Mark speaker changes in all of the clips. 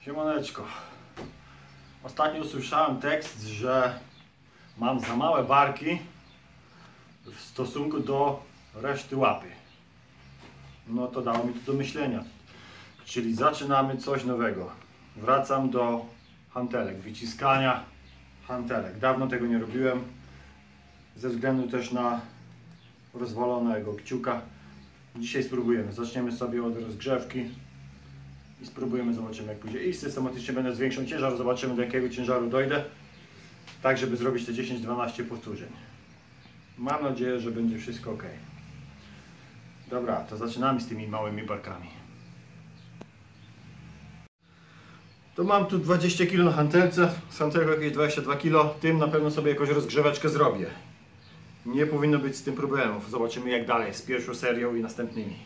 Speaker 1: Siemaneczko. Ostatnio usłyszałem tekst, że mam za małe barki w stosunku do reszty łapy. No to dało mi to do myślenia. Czyli zaczynamy coś nowego. Wracam do hantelek, wyciskania hantelek. Dawno tego nie robiłem. Ze względu też na rozwalonego kciuka. Dzisiaj spróbujemy. Zaczniemy sobie od rozgrzewki i spróbujemy, zobaczymy jak pójdzie. I systematycznie będę zwiększał ciężar, zobaczymy do jakiego ciężaru dojdę, tak żeby zrobić te 10-12 powtórzeń. Mam nadzieję, że będzie wszystko ok. Dobra, to zaczynamy z tymi małymi barkami. To mam tu 20 kg na hantelce, z hantelką jakieś 22 kg, tym na pewno sobie jakąś rozgrzeweczkę zrobię. Nie powinno być z tym problemów. Zobaczymy jak dalej z pierwszą serią i następnymi.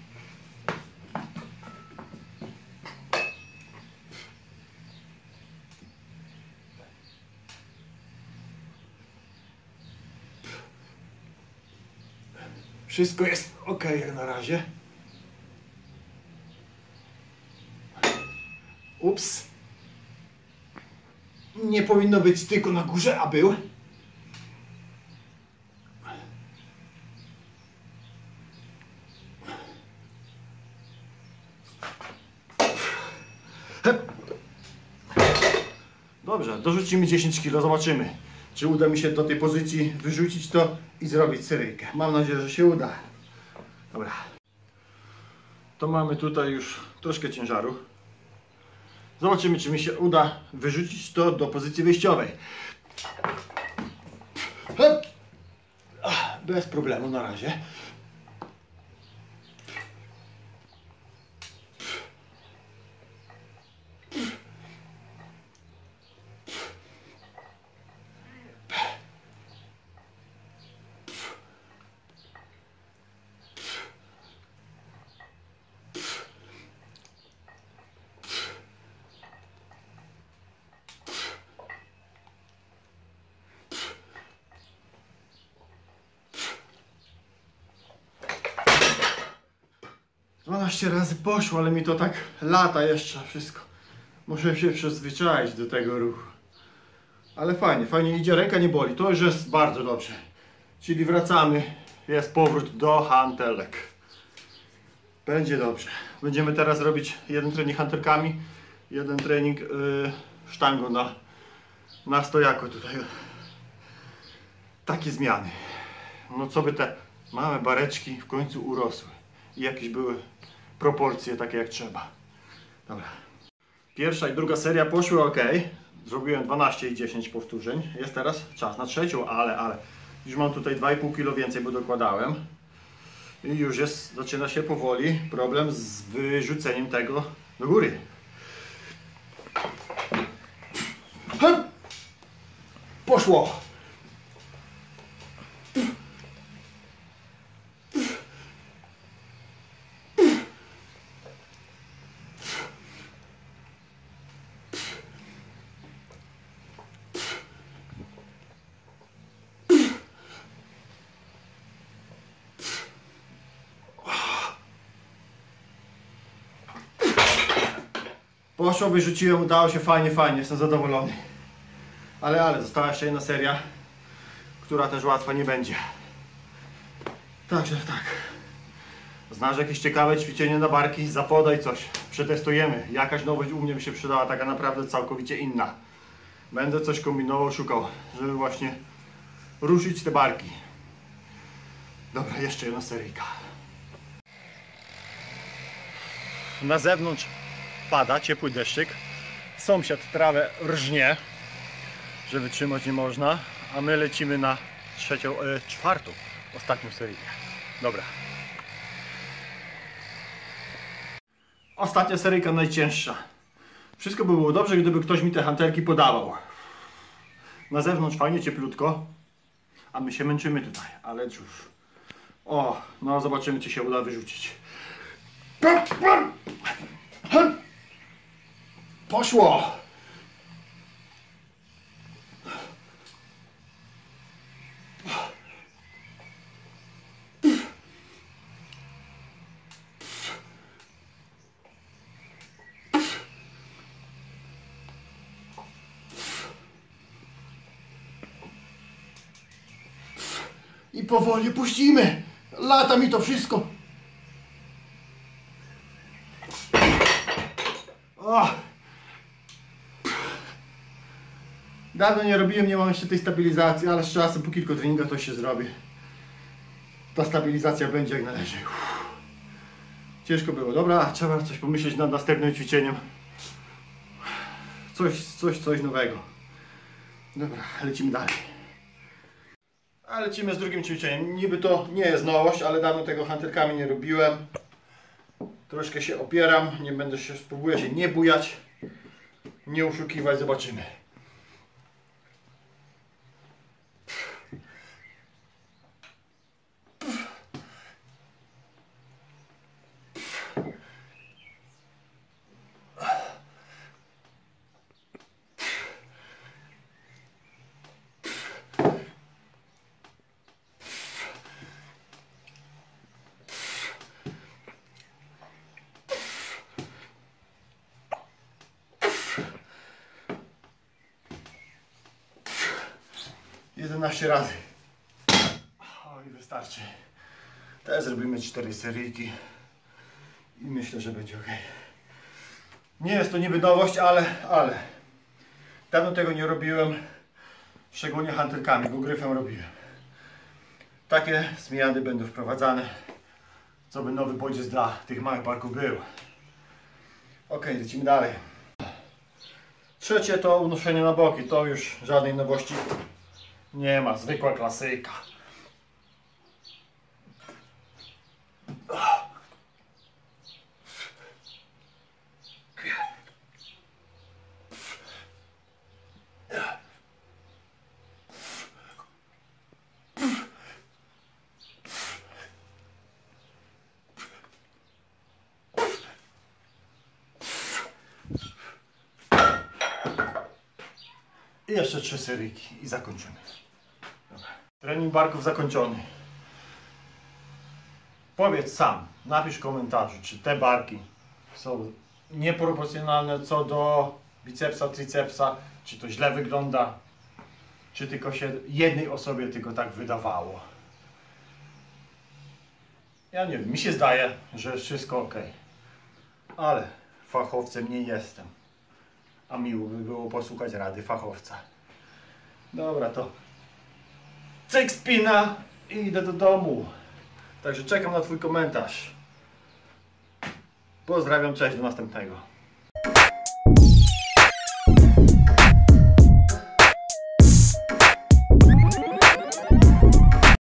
Speaker 1: Wszystko jest ok jak na razie. Ups. Nie powinno być tylko na górze, a był. Dobrze, dorzucimy 10 kg, zobaczymy, czy uda mi się do tej pozycji wyrzucić to i zrobić seryjkę. Mam nadzieję, że się uda. Dobra. To mamy tutaj już troszkę ciężaru. Zobaczymy, czy mi się uda wyrzucić to do pozycji wyjściowej. Bez problemu na razie. Dwanaście razy poszło, ale mi to tak lata jeszcze wszystko. Muszę się przyzwyczaić do tego ruchu. Ale fajnie, fajnie idzie, ręka nie boli, to już jest bardzo dobrze. Czyli wracamy, jest powrót do hantelek. Będzie dobrze. Będziemy teraz robić jeden trening hantelkami, jeden trening yy, sztangą na, na stojako tutaj. Takie zmiany. No co by te małe bareczki w końcu urosły i jakieś były proporcje takie jak trzeba. Dobra. Pierwsza i druga seria poszły ok. Zrobiłem 12 i 10 powtórzeń. Jest teraz czas na trzecią, ale, ale już mam tutaj 2,5 kg więcej, bo dokładałem. I już jest, zaczyna się powoli problem z wyrzuceniem tego do góry. Poszło! Poszło, wyrzuciłem, udało się fajnie, fajnie, jestem zadowolony. Ale, ale, została jeszcze jedna seria, która też łatwa nie będzie. Także tak. Znasz jakieś ciekawe ćwiczenie na barki? Zapodaj coś. Przetestujemy. Jakaś nowość u mnie by się przydała, taka naprawdę całkowicie inna. Będę coś kombinował, szukał, żeby właśnie ruszyć te barki. Dobra, jeszcze jedna seryjka. Na zewnątrz pada, ciepły deszczyk. Sąsiad trawę rżnie, że wytrzymać nie można, a my lecimy na trzecią, e, czwartą, ostatnią seryjkę. Dobra. Ostatnia seryjka najcięższa. Wszystko by było dobrze, gdyby ktoś mi te hantelki podawał. Na zewnątrz fajnie, cieplutko, a my się męczymy tutaj, ale cóż. O, no zobaczymy, czy się uda wyrzucić. Poszło! I powoli puścimy. Lata mi to wszystko. Dawno nie robiłem, nie mam jeszcze tej stabilizacji, ale z czasem po kilku treningach to się zrobi. Ta stabilizacja będzie jak należy. Uff. Ciężko było. Dobra, trzeba coś pomyśleć nad następnym ćwiczeniem. Coś, coś, coś nowego. Dobra, lecimy dalej. A lecimy z drugim ćwiczeniem. Niby to nie jest nowość, ale dawno tego hantelkami nie robiłem. Troszkę się opieram, nie będę się, spróbuję się nie bujać, nie oszukiwać, zobaczymy. Jedenaście razy. O i wystarczy. Teraz zrobimy cztery seryjki i myślę, że będzie ok. Nie jest to niby nowość, ale, ale dawno tego nie robiłem, szczególnie hantelkami, bo gryfem robiłem. Takie zmiany będą wprowadzane, co by nowy bodziec dla tych małych barków był. Ok, lecimy dalej. Trzecie to unoszenie na boki, to już żadnej nowości Něma, zvykla klasika. Jeszcze trzy seryjki i zakończymy. Dobra. Trening barków zakończony. Powiedz sam, napisz w komentarzu, czy te barki są nieproporcjonalne co do bicepsa, tricepsa, czy to źle wygląda, czy tylko się jednej osobie tylko tak wydawało. Ja nie wiem, mi się zdaje, że wszystko ok. Ale fachowcem nie jestem. A miło by było posłuchać rady fachowca. Dobra, to cyk spina i idę do domu. Także czekam na Twój komentarz. Pozdrawiam, cześć, do następnego.